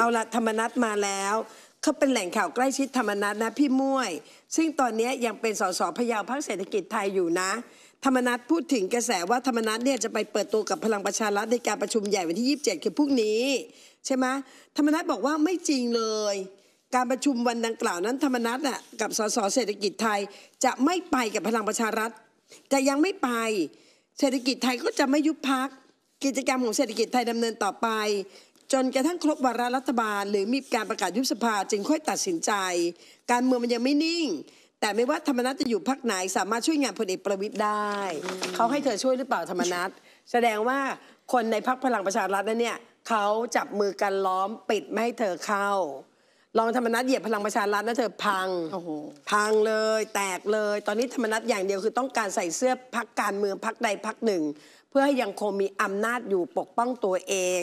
เอาละธรรมนัตมาแล้วเขาเป็นแหล่งข่าวใกล้ชิดธรรมนัตนะพี่มุ้ยซึ่งตอนนี้ยังเป็นสสพยาวพักเศรษฐกิจไทยอยู่นะ ธรรมนัตพูดถึงกระแสว่าธรรมนัตเนี่ยจะไปเปิดตัวกับพลังประชารัฐในการประชุมใหญ่วันที่ 27 คือพรุ่งนี้ ใช่ไหมธรรมนัตบอกว่าไม่จริงเลย การประชุมวันดังกล่าวนั้นธรรมนัตอะกับสสเศรษฐกิจไทย จะไม่ไปกับพลังประชารัฐจะยังไม่ไปเศรษฐกิจไทยก็จะไม่ยุบพักกิจกรรมของเศรษฐกิจไทยดำเนินต่อไป จนกระทั่งครบวาระรัฐบาล หรือมีการประกาศยุบสภาจึงค่อยตัดสินใจ การเมืองมันยังไม่นิ่ง แต่ไม่ว่าธรรมนัตจะอยู่พักไหนสามารถช่วยงานพลเอกประวิตยได้ เขาให้เธอช่วยหรือเปล่าธรรมนัตแสดงว่าคนในพักพลังประชารัฐนั้นเนี่ยเขาจับมือกันล้อมปิดไม่ให้เธอเข้า ลองธรรมนัตเหยียบพลังประชารัฐนะเธอพังพังเลย แตกเลย ตอนนี้ธรรมนัตอย่างเดียวคือต้องการใส่เสื้อพักการเมืองพักใดพักหนึ่ง เพื่อให้ยังคงมีอำนาจอยู่ปกป้องตัวเอง